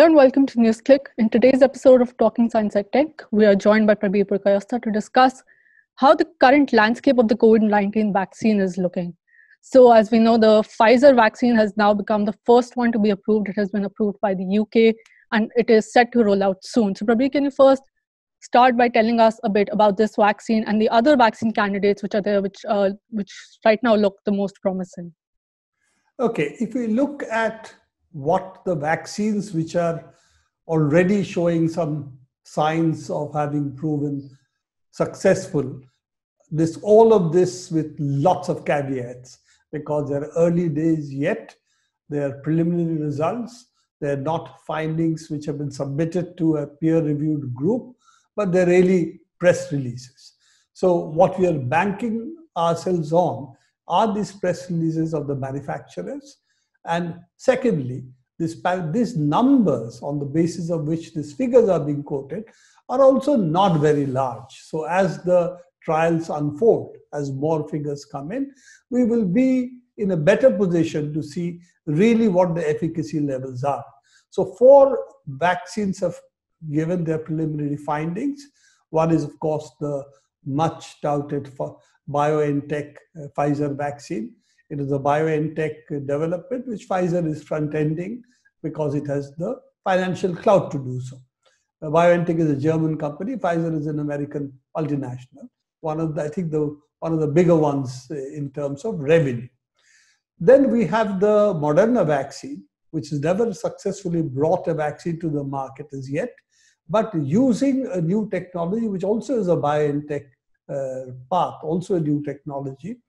Hello and welcome to NewsClick. In today's episode of Talking Science at Tech, we are joined by Prabir Purkayastha to discuss how the current landscape of the COVID 19 vaccine is looking. So, as we know, the Pfizer vaccine has now become the first one to be approved. It has been approved by the UK and it is set to roll out soon. So, Prabir, can you first start by telling us a bit about this vaccine and the other vaccine candidates which are there, which, uh, which right now look the most promising? Okay, if we look at what the vaccines which are already showing some signs of having proven successful. This all of this with lots of caveats because they're early days yet. They're preliminary results. They're not findings which have been submitted to a peer reviewed group but they're really press releases. So what we are banking ourselves on are these press releases of the manufacturers and secondly, this, these numbers on the basis of which these figures are being quoted are also not very large. So as the trials unfold, as more figures come in, we will be in a better position to see really what the efficacy levels are. So four vaccines have given their preliminary findings. One is, of course, the much touted BioNTech uh, Pfizer vaccine. It is a BioNTech development, which Pfizer is front ending because it has the financial clout to do so. Uh, BioNTech is a German company. Pfizer is an American multinational. One of the, I think the one of the bigger ones uh, in terms of revenue. Then we have the Moderna vaccine, which has never successfully brought a vaccine to the market as yet, but using a new technology, which also is a BioNTech uh, path, also a new technology,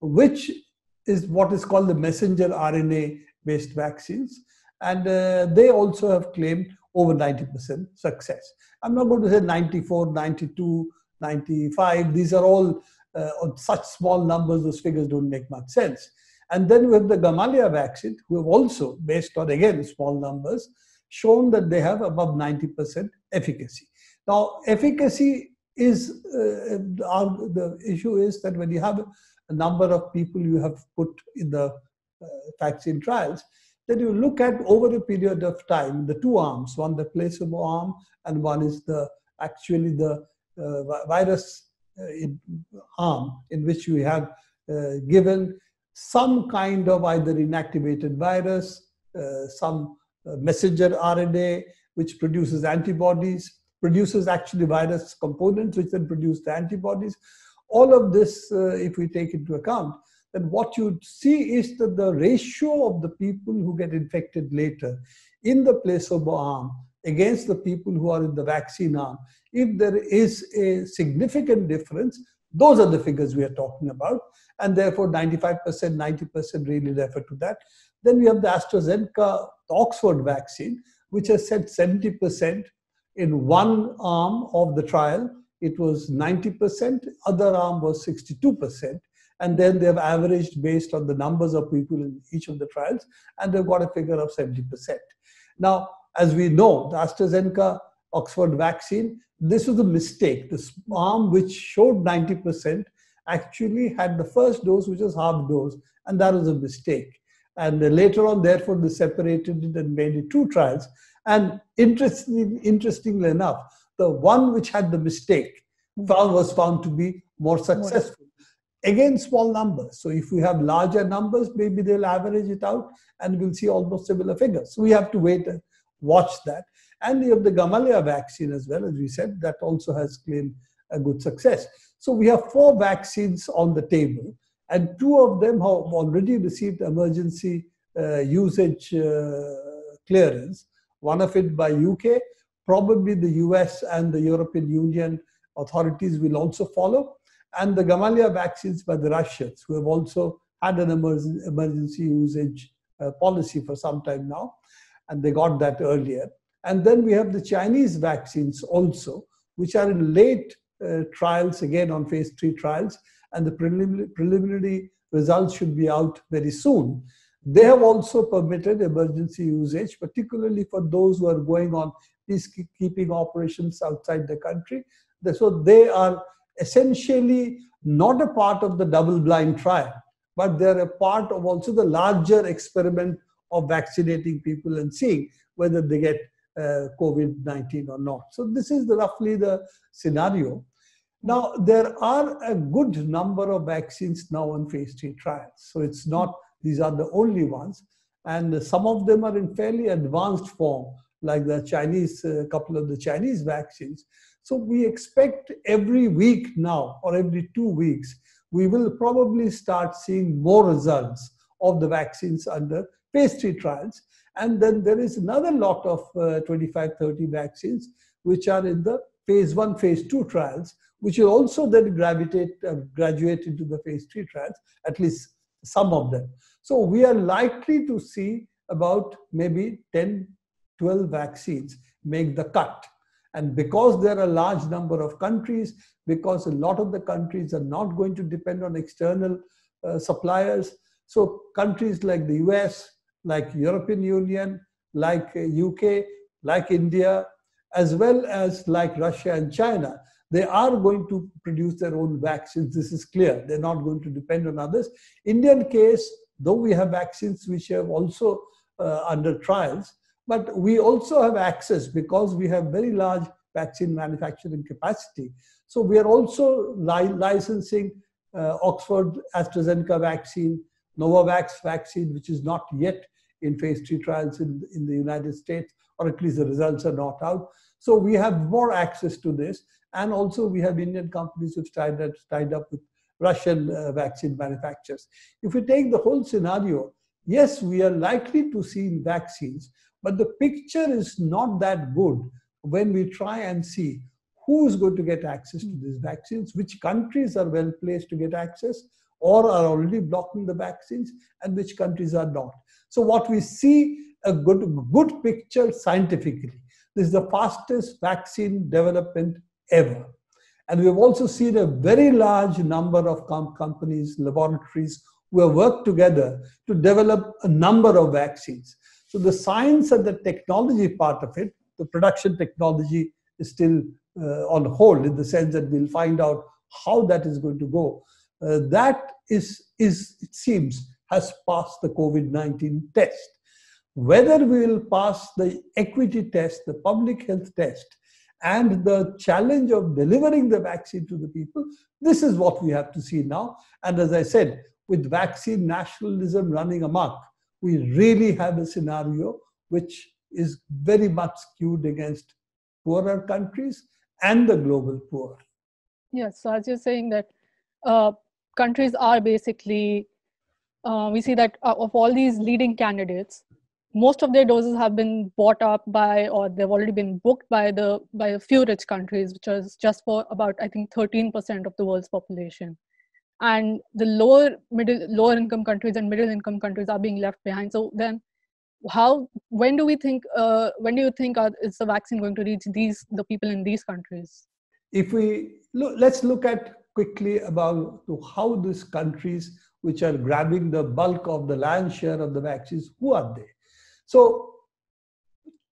which is what is called the messenger RNA based vaccines. And uh, they also have claimed over 90% success. I'm not going to say 94, 92, 95. These are all uh, on such small numbers, those figures don't make much sense. And then we have the Gamaleya vaccine, who have also, based on again small numbers, shown that they have above 90% efficacy. Now, efficacy is uh, the issue is that when you have number of people you have put in the uh, vaccine trials, then you look at over a period of time the two arms, one the placebo arm and one is the actually the uh, virus uh, in, arm in which you have uh, given some kind of either inactivated virus, uh, some messenger RNA which produces antibodies, produces actually virus components which then produce the antibodies, all of this, uh, if we take into account, then what you see is that the ratio of the people who get infected later in the placebo arm against the people who are in the vaccine arm, if there is a significant difference, those are the figures we are talking about. And therefore, 95%, 90% really refer to that. Then we have the AstraZeneca Oxford vaccine, which has said 70% in one arm of the trial it was 90%, other arm was 62%. And then they've averaged based on the numbers of people in each of the trials, and they've got a figure of 70%. Now, as we know, the AstraZeneca Oxford vaccine, this was a mistake. The arm which showed 90% actually had the first dose, which was half dose, and that was a mistake. And later on, therefore, they separated it and made it two trials. And interesting, interestingly enough, the one which had the mistake found, was found to be more successful. Again, small numbers. So if we have larger numbers, maybe they'll average it out and we'll see almost similar figures. So we have to wait and watch that. And you have the Gamaleya vaccine as well, as we said, that also has claimed a good success. So we have four vaccines on the table, and two of them have already received emergency uh, usage uh, clearance. One of it by UK, Probably the US and the European Union authorities will also follow. And the Gamaleya vaccines by the Russians, who have also had an emergency usage uh, policy for some time now, and they got that earlier. And then we have the Chinese vaccines also, which are in late uh, trials, again on phase three trials, and the preliminary, preliminary results should be out very soon. They have also permitted emergency usage, particularly for those who are going on peacekeeping operations outside the country. So they are essentially not a part of the double blind trial, but they're a part of also the larger experiment of vaccinating people and seeing whether they get uh, COVID 19 or not. So, this is roughly the scenario. Now, there are a good number of vaccines now on phase three trials. So, it's not these are the only ones. And some of them are in fairly advanced form, like the Chinese, a uh, couple of the Chinese vaccines. So, we expect every week now or every two weeks, we will probably start seeing more results of the vaccines under phase three trials. And then there is another lot of uh, 25, 30 vaccines which are in the phase one, phase two trials, which will also then gravitate, uh, graduate into the phase three trials, at least some of them. So we are likely to see about maybe 10, 12 vaccines make the cut. And because there are a large number of countries, because a lot of the countries are not going to depend on external uh, suppliers, so countries like the US, like European Union, like UK, uh, like India, as well as like Russia and China, they are going to produce their own vaccines. This is clear. They're not going to depend on others. Indian case, though we have vaccines which are also uh, under trials, but we also have access because we have very large vaccine manufacturing capacity. So we are also li- licensing uh, Oxford AstraZeneca vaccine, Novavax vaccine, which is not yet in phase three trials in, in the United States, or at least the results are not out. So we have more access to this. And also we have Indian companies who've tied tied up with Russian uh, vaccine manufacturers. If we take the whole scenario, yes, we are likely to see vaccines, but the picture is not that good when we try and see who is going to get access to these vaccines, which countries are well placed to get access or are already blocking the vaccines, and which countries are not. So, what we see a good, good picture scientifically. This is the fastest vaccine development ever. And we've also seen a very large number of com- companies, laboratories who have worked together to develop a number of vaccines. So the science and the technology part of it, the production technology is still uh, on hold in the sense that we'll find out how that is going to go. Uh, that is, is, it seems, has passed the COVID 19 test. Whether we will pass the equity test, the public health test, and the challenge of delivering the vaccine to the people, this is what we have to see now. And as I said, with vaccine nationalism running amok, we really have a scenario which is very much skewed against poorer countries and the global poor. Yes, so as you're saying that uh, countries are basically, uh, we see that uh, of all these leading candidates, most of their doses have been bought up by or they've already been booked by the by a few rich countries which is just for about i think 13% of the world's population and the lower middle lower income countries and middle income countries are being left behind. So then how when do we think uh, when do you think uh, is the vaccine going to reach these the people in these countries? If we look let's look at quickly about how these countries which are grabbing the bulk of the lion's share of the vaccines who are they? So,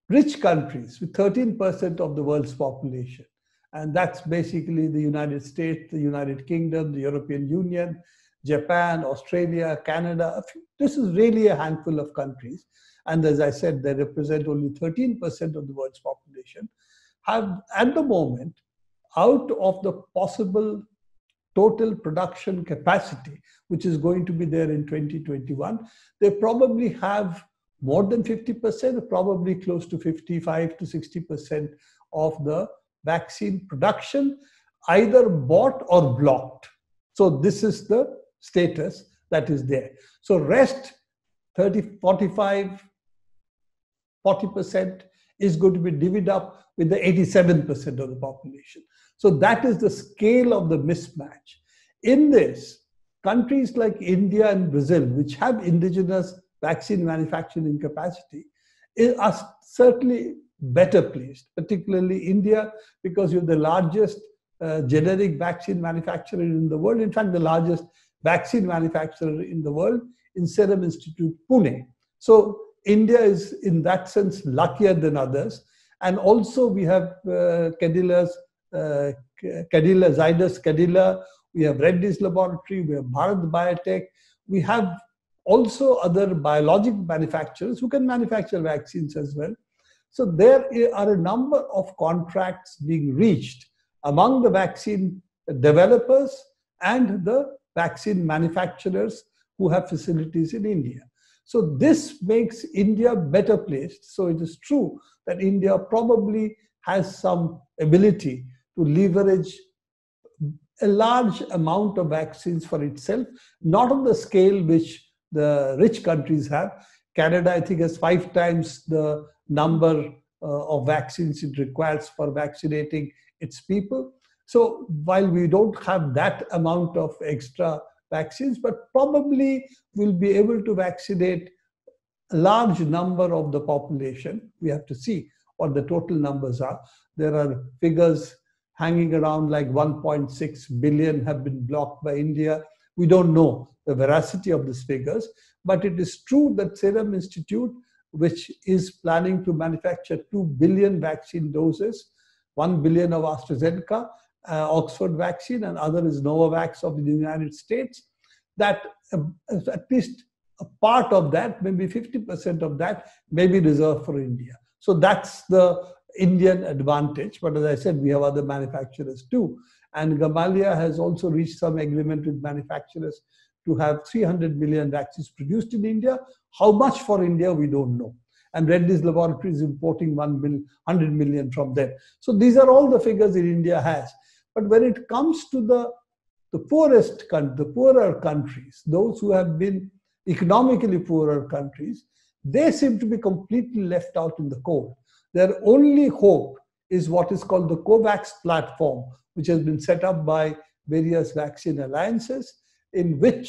rich countries with 13% of the world's population, and that's basically the United States, the United Kingdom, the European Union, Japan, Australia, Canada. This is really a handful of countries. And as I said, they represent only 13% of the world's population. Have at the moment, out of the possible total production capacity, which is going to be there in 2021, they probably have more than 50%, probably close to 55 to 60% of the vaccine production, either bought or blocked. So this is the status that is there. So rest 30, 45, 40% is going to be divided up with the 87% of the population. So that is the scale of the mismatch. In this, countries like India and Brazil, which have indigenous vaccine manufacturing capacity are certainly better placed, particularly India, because you're the largest uh, generic vaccine manufacturer in the world. In fact, the largest vaccine manufacturer in the world in Serum Institute, Pune. So India is, in that sense, luckier than others. And also, we have uh, Cadila's, uh, Cadila, Zydus Cadila, we have Reddy's Laboratory, we have Bharat Biotech, we have also other biologic manufacturers who can manufacture vaccines as well. So there are a number of contracts being reached among the vaccine developers and the vaccine manufacturers who have facilities in India. So this makes India better placed. So it is true that India probably has some ability to leverage a large amount of vaccines for itself, not on the scale which the rich countries have. Canada, I think, has five times the number uh, of vaccines it requires for vaccinating its people. So while we don't have that amount of extra vaccines, but probably we'll be able to vaccinate a large number of the population. We have to see what the total numbers are. There are figures hanging around like 1.6 billion have been blocked by India. We don't know the veracity of these figures, but it is true that Serum Institute, which is planning to manufacture 2 billion vaccine doses, 1 billion of AstraZeneca, uh, Oxford vaccine, and other is Novavax of the United States, that uh, at least a part of that, maybe 50% of that, may be reserved for India. So that's the Indian advantage. But as I said, we have other manufacturers too. And Gamaleya has also reached some agreement with manufacturers to have 300 million vaccines produced in India. How much for India, we don't know. And Reddy's Laboratory is importing 100 million from them. So these are all the figures that India has. But when it comes to the, the poorest, the poorer countries, those who have been economically poorer countries, they seem to be completely left out in the cold. Their only hope is what is called the COVAX platform, which has been set up by various vaccine alliances, in which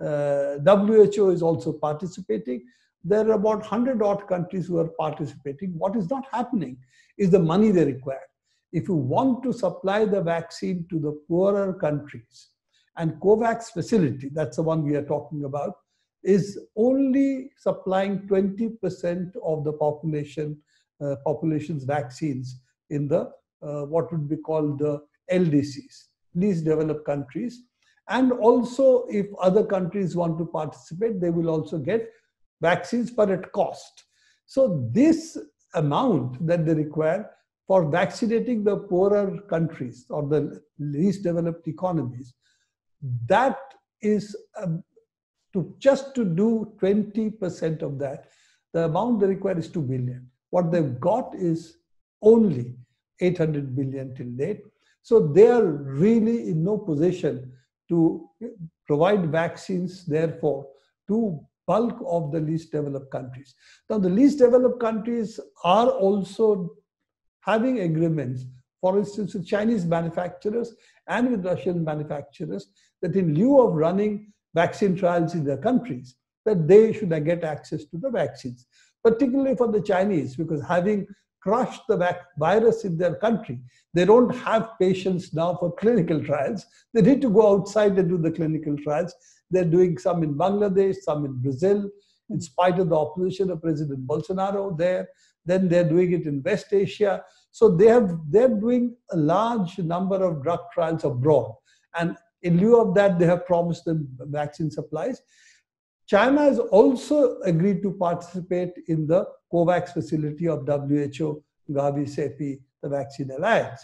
uh, WHO is also participating. There are about 100 odd countries who are participating. What is not happening is the money they require. If you want to supply the vaccine to the poorer countries, and COVAX facility, that's the one we are talking about, is only supplying 20% of the population uh, population's vaccines in the uh, what would be called the LDCs, least developed countries. And also, if other countries want to participate, they will also get vaccines, but at cost. So, this amount that they require for vaccinating the poorer countries or the least developed economies, that is um, to just to do 20% of that, the amount they require is 2 billion. What they've got is only 800 billion till date. So they are really in no position to eh, provide vaccines, therefore, to bulk of the least developed countries. Now, the least developed countries are also having agreements, for instance, with Chinese manufacturers and with Russian manufacturers, that in lieu of running vaccine trials in their countries, that they should get access to the vaccines, particularly for the Chinese, because having crushed the virus in their country, they don't have patients now for clinical trials. They need to go outside and do the clinical trials. They're doing some in Bangladesh, some in Brazil, in spite of the opposition of President Bolsonaro there. Then they're doing it in West Asia. So they have they're doing a large number of drug trials abroad. And in lieu of that, they have promised them vaccine supplies. China has also agreed to participate in the COVAX facility of WHO, Gavi, CEPI, the Vaccine Alliance.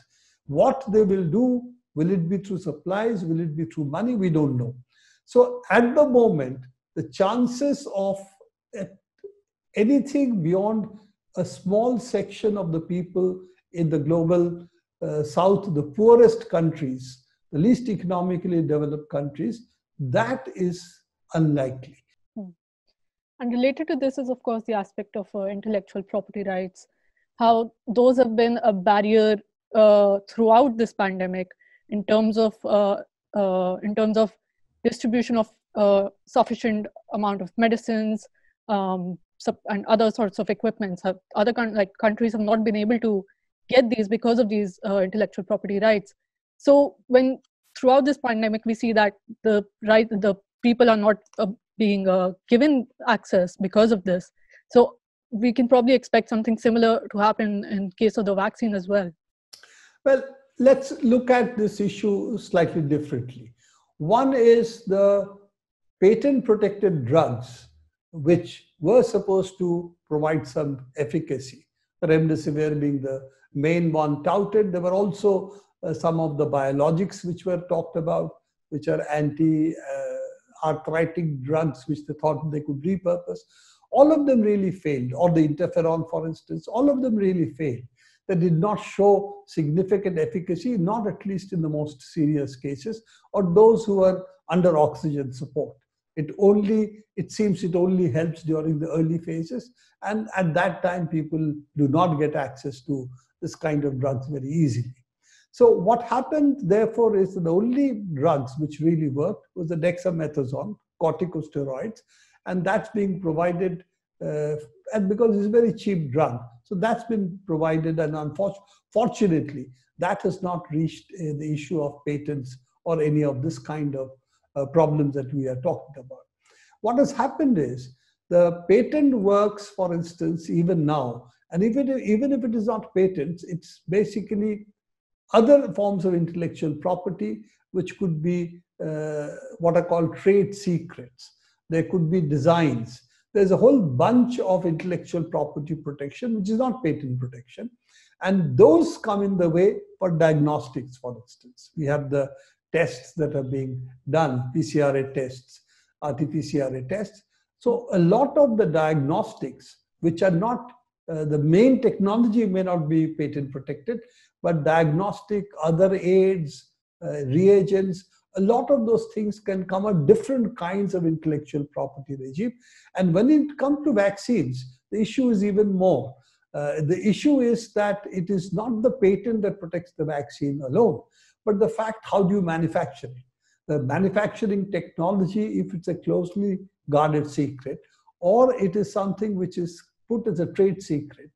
What they will do, will it be through supplies, will it be through money? We don't know. So at the moment, the chances of anything beyond a small section of the people in the global uh, south, the poorest countries, the least economically developed countries, that is unlikely. And related to this is, of course, the aspect of uh, intellectual property rights, how those have been a barrier uh, throughout this pandemic in terms of uh, uh in terms of distribution of uh, sufficient amount of medicines um, and other sorts of equipments. Have other like countries have not been able to get these because of these uh, intellectual property rights so when throughout this pandemic we see that the right the people are not being uh, given access because of this. So we can probably expect something similar to happen in case of the vaccine as well. Well let's look at this issue slightly differently. One is the patent protected drugs which were supposed to provide some efficacy. Remdesivir being the main one touted. There were also uh, some of the biologics which were talked about, which are anti uh, arthritic drugs, which they thought they could repurpose. All of them really failed, or the interferon, for instance, all of them really failed. They did not show significant efficacy, not at least in the most serious cases, or those who are under oxygen support. It only, it seems it only helps during the early phases. And at that time, people do not get access to this kind of drugs very easily. So what happened, therefore, is the only drugs which really worked was the dexamethasone, corticosteroids, and that's being provided, uh, and because it's a very cheap drug. So that's been provided, and unfortunately, that has not reached uh, the issue of patents or any of this kind of uh, problems that we are talking about. What has happened is the patent works, for instance, even now, and even, even if it is not patents, it's basically other forms of intellectual property, which could be uh, what are called trade secrets. There could be designs. There's a whole bunch of intellectual property protection, which is not patent protection. And those come in the way for diagnostics, for instance. We have the tests that are being done, PCRA tests, RT-PCR tests. So a lot of the diagnostics, which are not uh, the main technology may not be patent protected, but diagnostic, other aids, uh, reagents, a lot of those things can come at different kinds of intellectual property regime. And when it comes to vaccines, the issue is even more. Uh, the issue is that it is not the patent that protects the vaccine alone, but the fact how do you manufacture it. The manufacturing technology, if it's a closely guarded secret, or it is something which is put as a trade secret,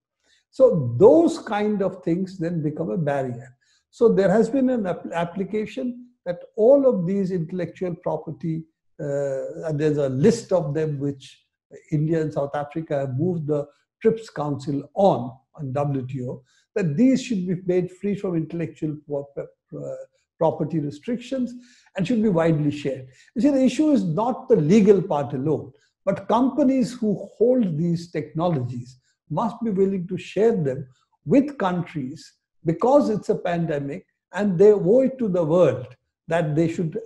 so those kind of things then become a barrier. So there has been an application that all of these intellectual property, uh, and there's a list of them which India and South Africa have moved the TRIPS Council on, on WTO, that these should be made free from intellectual property restrictions and should be widely shared. You see, the issue is not the legal part alone, but companies who hold these technologies must be willing to share them with countries because it's a pandemic and they owe it to the world that they should,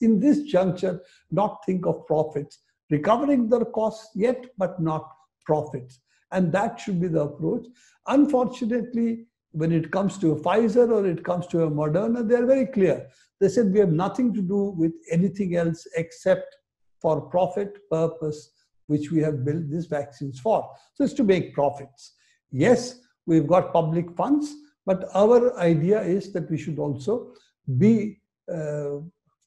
in this juncture, not think of profits, recovering their costs yet, but not profits. And that should be the approach. Unfortunately, when it comes to a Pfizer or it comes to a Moderna, they're very clear. They said we have nothing to do with anything else except for profit purpose which we have built these vaccines for. So it's to make profits. Yes, we've got public funds, but our idea is that we should also be uh,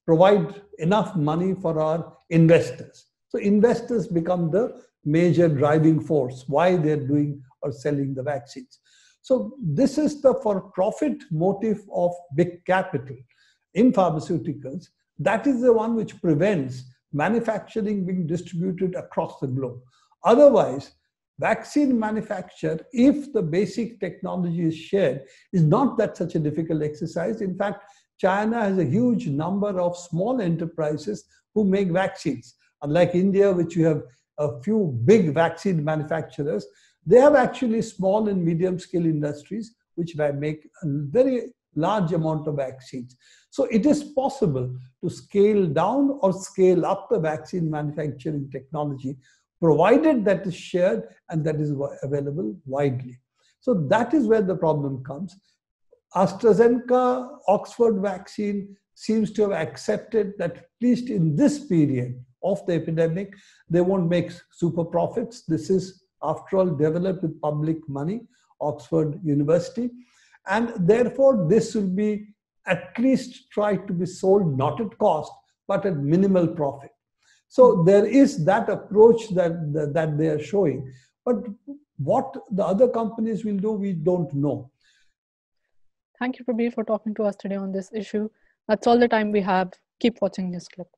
provide enough money for our investors. So investors become the major driving force why they're doing or selling the vaccines. So this is the for profit motive of big capital in pharmaceuticals. That is the one which prevents manufacturing being distributed across the globe. Otherwise, vaccine manufacture, if the basic technology is shared, is not that such a difficult exercise. In fact, China has a huge number of small enterprises who make vaccines. Unlike India, which you have a few big vaccine manufacturers, they have actually small and medium scale industries which make a very large amount of vaccines. So it is possible to scale down or scale up the vaccine manufacturing technology, provided that is shared and that is available widely. So that is where the problem comes. AstraZeneca Oxford vaccine seems to have accepted that at least in this period of the epidemic, they won't make super profits. This is, after all, developed with public money, Oxford University. And therefore, this will be at least try to be sold not at cost, but at minimal profit. So hmm. there is that approach that, that, that they are showing. But what the other companies will do, we don't know. Thank you, Prabir, for talking to us today on this issue. That's all the time we have. Keep watching this clip.